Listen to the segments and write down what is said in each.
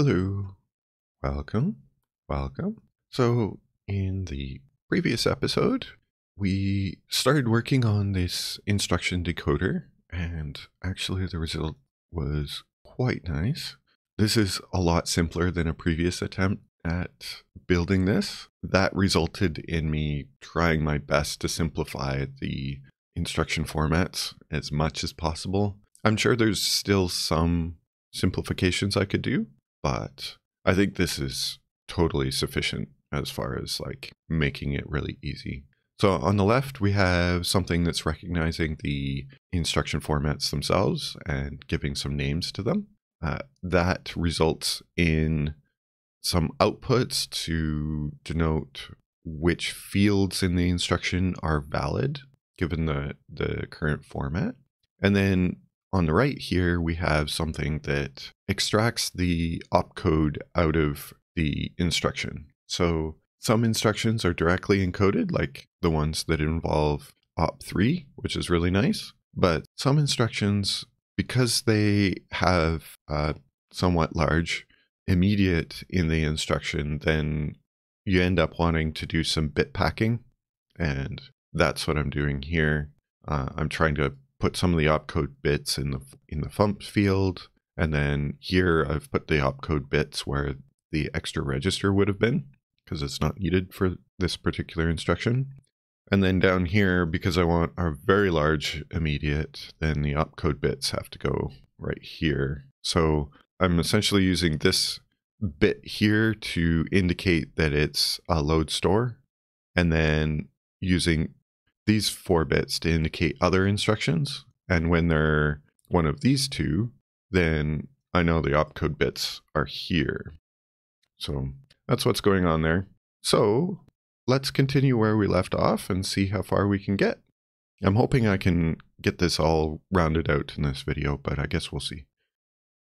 Hello, welcome, welcome. So, in the previous episode, we started working on this instruction decoder, and actually, the result was quite nice. This is a lot simpler than a previous attempt at building this. That resulted in me trying my best to simplify the instruction formats as much as possible. I'm sure there's still some simplifications I could do, but I think this is totally sufficient as far as like making it really easy. So on the left, we have something that's recognizing the instruction formats themselves and giving some names to them. Uh, that results in some outputs to denote which fields in the instruction are valid given the, the current format. And then on the right here, we have something that extracts the opcode out of the instruction. So some instructions are directly encoded, like the ones that involve op3, which is really nice. But some instructions, because they have a somewhat large immediate in the instruction, then you end up wanting to do some bit packing. And that's what I'm doing here. Uh, I'm trying to put some of the opcode bits in the in the FUMP field, and then here I've put the opcode bits where the extra register would have been because it's not needed for this particular instruction. And then down here, because I want a very large immediate, then the opcode bits have to go right here. So I'm essentially using this bit here to indicate that it's a load store, and then using these four bits to indicate other instructions. And when they're one of these two, then I know the opcode bits are here. So that's what's going on there. So let's continue where we left off and see how far we can get. I'm hoping I can get this all rounded out in this video, but I guess we'll see.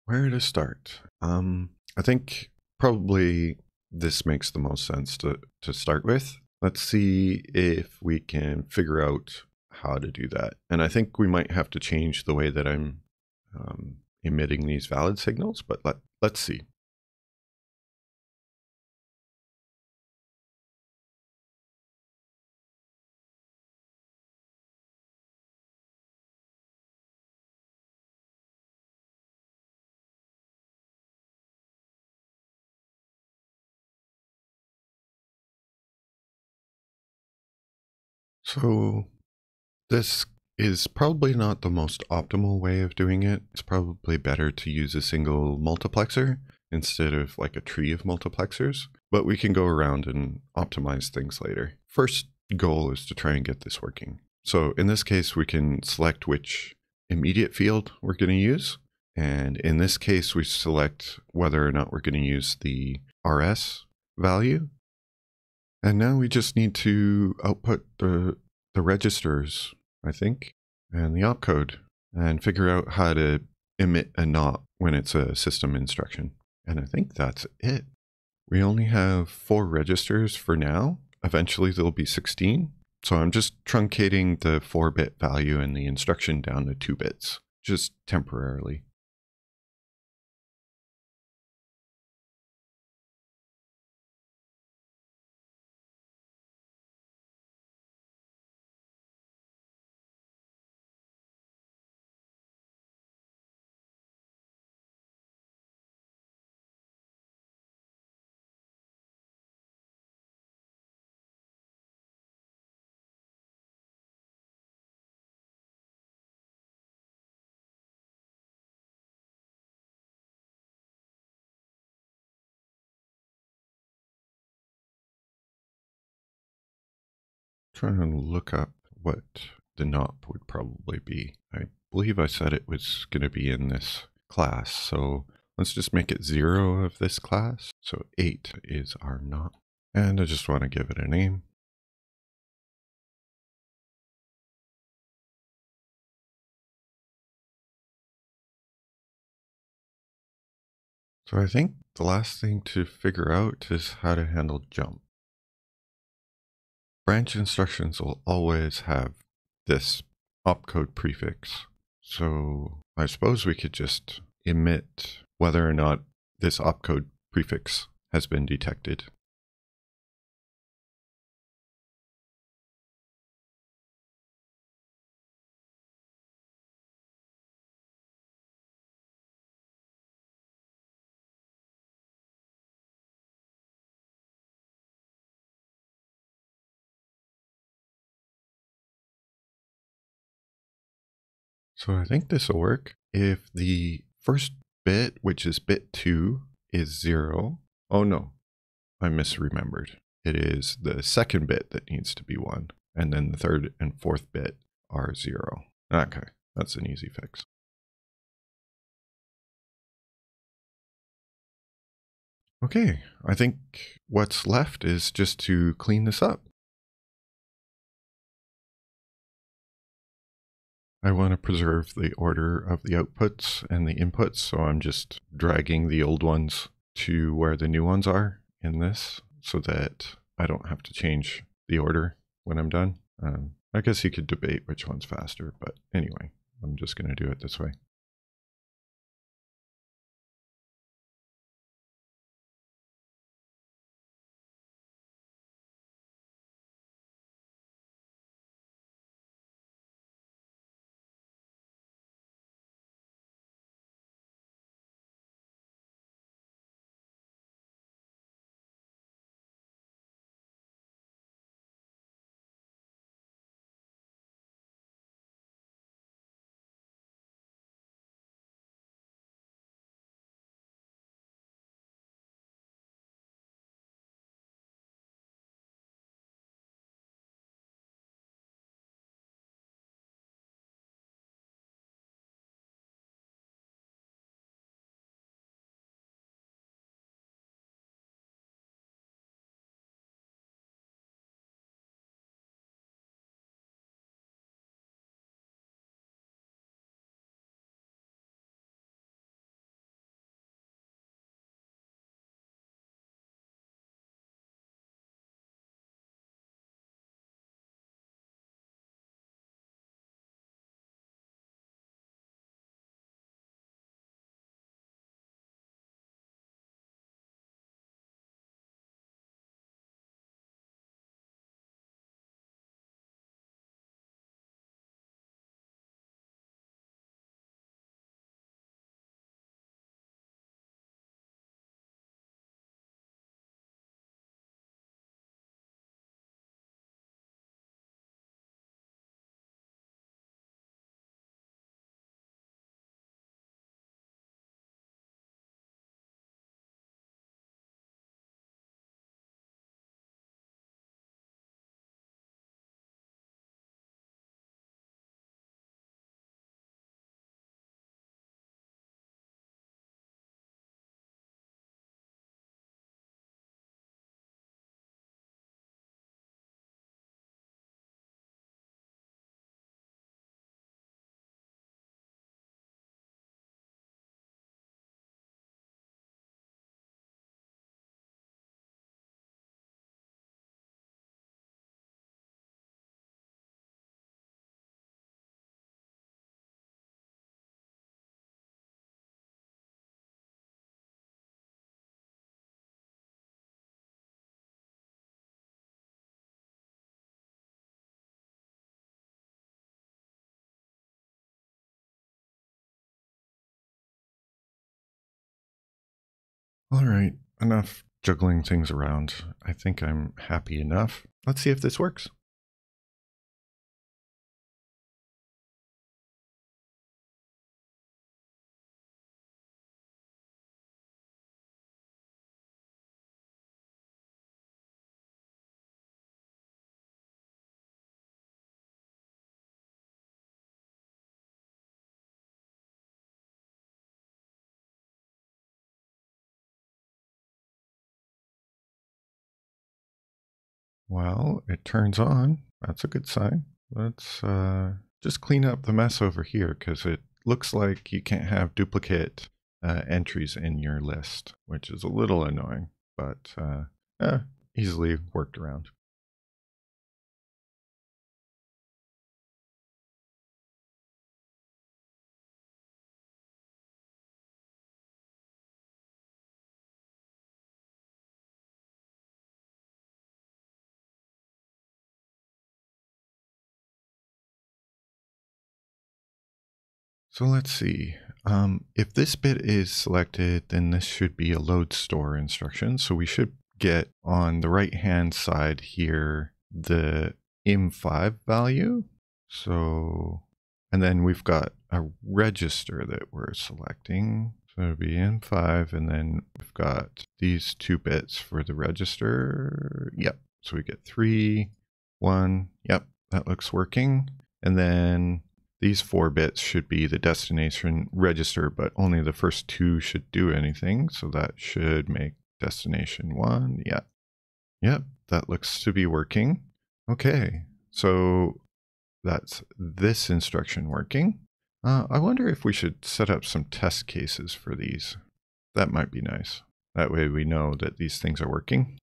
Where to start? Um, I think probably this makes the most sense to, to start with. Let's see if we can figure out how to do that. And I think we might have to change the way that I'm um, emitting these valid signals, but let, let's see. So this is probably not the most optimal way of doing it. It's probably better to use a single multiplexer instead of like a tree of multiplexers, but we can go around and optimize things later. First goal is to try and get this working. So in this case, we can select which immediate field we're going to use. And in this case, we select whether or not we're going to use the RS value and now we just need to output the, the registers, I think, and the opcode and figure out how to emit a NOP when it's a system instruction. And I think that's it. We only have four registers for now. Eventually there'll be 16. So I'm just truncating the 4-bit value in the instruction down to 2 bits, just temporarily. Trying to look up what the NOP would probably be. I believe I said it was going to be in this class, so let's just make it zero of this class. So eight is our NOP. And I just want to give it a name. So I think the last thing to figure out is how to handle jump. Branch instructions will always have this opcode prefix. So I suppose we could just emit whether or not this opcode prefix has been detected. So I think this will work if the first bit, which is bit 2, is 0. Oh no, I misremembered. It is the second bit that needs to be 1, and then the third and fourth bit are 0. Okay, that's an easy fix. Okay, I think what's left is just to clean this up. I want to preserve the order of the outputs and the inputs, so I'm just dragging the old ones to where the new ones are in this so that I don't have to change the order when I'm done. Um, I guess you could debate which one's faster, but anyway, I'm just going to do it this way. All right, enough juggling things around. I think I'm happy enough. Let's see if this works. Well, it turns on. That's a good sign. Let's uh, just clean up the mess over here because it looks like you can't have duplicate uh, entries in your list, which is a little annoying, but uh, eh, easily worked around. So let's see. Um, if this bit is selected, then this should be a load store instruction. So we should get on the right hand side here the M5 value. So, and then we've got a register that we're selecting. So it'll be M5, and then we've got these two bits for the register. Yep. So we get three, one. Yep, that looks working. And then these four bits should be the destination register, but only the first two should do anything. So that should make destination one. Yeah. Yep, that looks to be working. Okay, so that's this instruction working. Uh, I wonder if we should set up some test cases for these. That might be nice. That way we know that these things are working.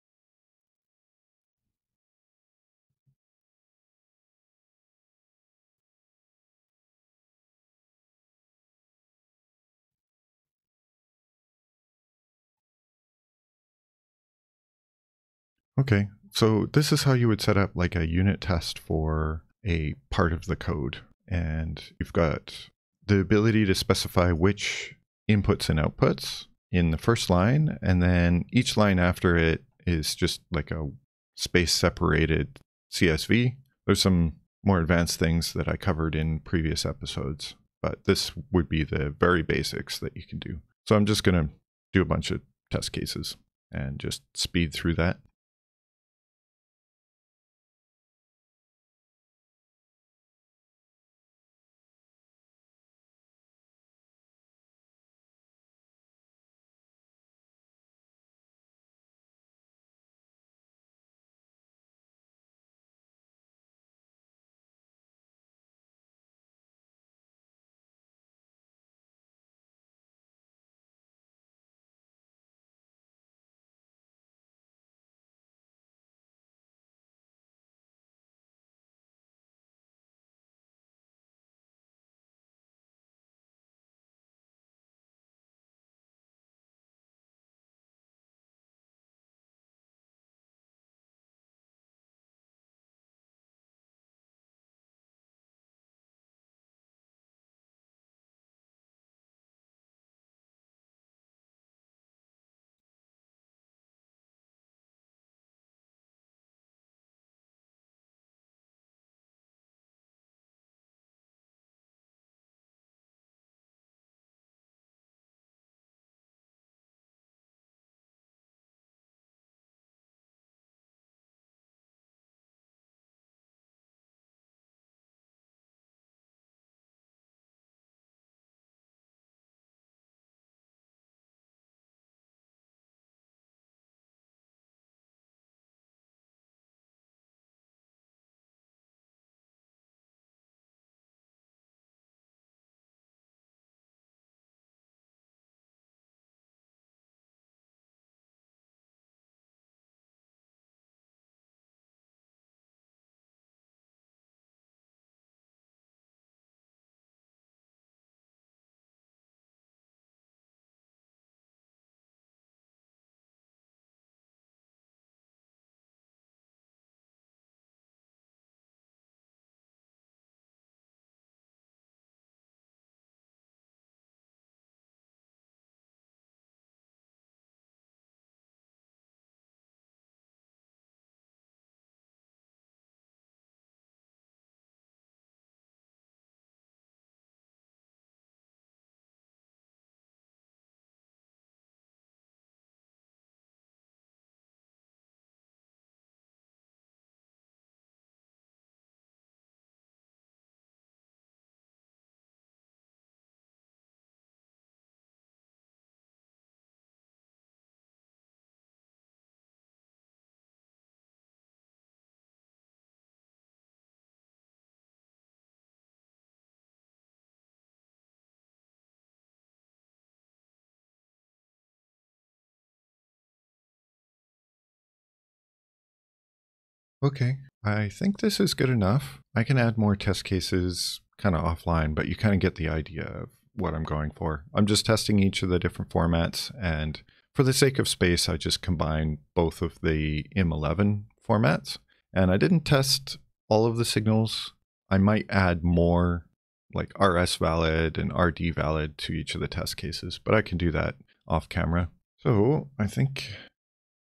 Okay, so this is how you would set up like a unit test for a part of the code. And you've got the ability to specify which inputs and outputs in the first line. And then each line after it is just like a space separated CSV. There's some more advanced things that I covered in previous episodes, but this would be the very basics that you can do. So I'm just going to do a bunch of test cases and just speed through that. Okay, I think this is good enough. I can add more test cases kind of offline, but you kind of get the idea of what I'm going for. I'm just testing each of the different formats, and for the sake of space, I just combine both of the M11 formats. And I didn't test all of the signals. I might add more like RS valid and RD valid to each of the test cases, but I can do that off camera. So I think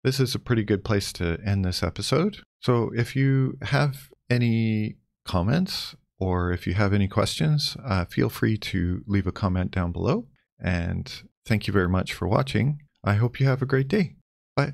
this is a pretty good place to end this episode. So if you have any comments or if you have any questions, uh, feel free to leave a comment down below. And thank you very much for watching. I hope you have a great day. Bye.